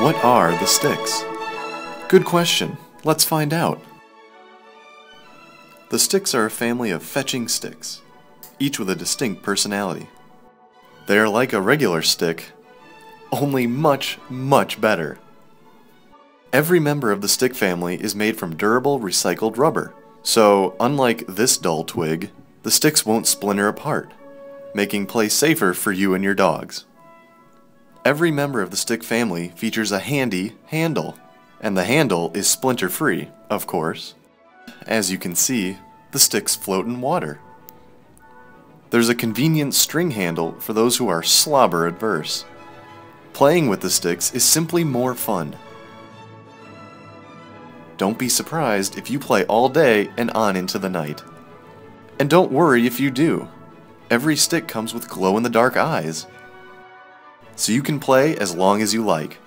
What are the sticks? Good question. Let's find out. The sticks are a family of fetching sticks, each with a distinct personality. They are like a regular stick, only much, much better. Every member of the stick family is made from durable recycled rubber, so unlike this dull twig, the sticks won't splinter apart, making play safer for you and your dogs. Every member of the stick family features a handy handle, and the handle is splinter free, of course. As you can see, the sticks float in water. There's a convenient string handle for those who are slobber adverse. Playing with the sticks is simply more fun. Don't be surprised if you play all day and on into the night. And don't worry if you do. Every stick comes with glow in the dark eyes. So you can play as long as you like.